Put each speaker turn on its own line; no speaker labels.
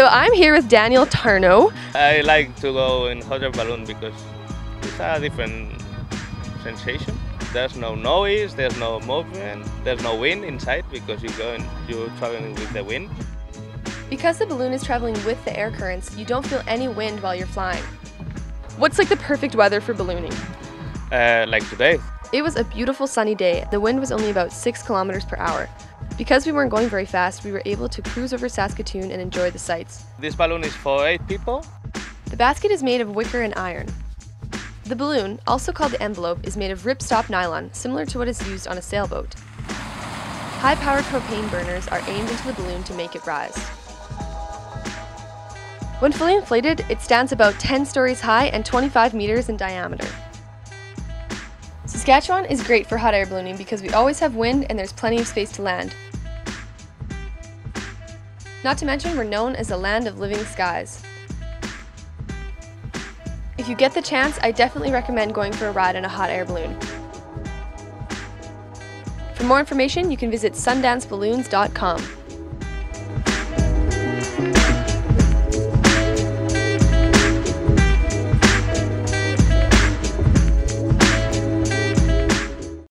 I'm here with Daniel Tarno.
I like to go in hot air balloon because it's a different sensation. There's no noise, there's no movement, there's no wind inside because you go and you're traveling with the wind.
Because the balloon is traveling with the air currents, you don't feel any wind while you're flying. What's like the perfect weather for ballooning?
Uh, like today.
It was a beautiful sunny day. The wind was only about 6 kilometers per hour. Because we weren't going very fast, we were able to cruise over Saskatoon and enjoy the sights.
This balloon is for eight people.
The basket is made of wicker and iron. The balloon, also called the envelope, is made of ripstop nylon, similar to what is used on a sailboat. High-powered propane burners are aimed into the balloon to make it rise. When fully inflated, it stands about 10 stories high and 25 meters in diameter. Saskatchewan is great for hot air ballooning because we always have wind and there's plenty of space to land. Not to mention, we're known as the land of living skies. If you get the chance, I definitely recommend going for a ride in a hot air balloon. For more information, you can visit sundanceballoons.com.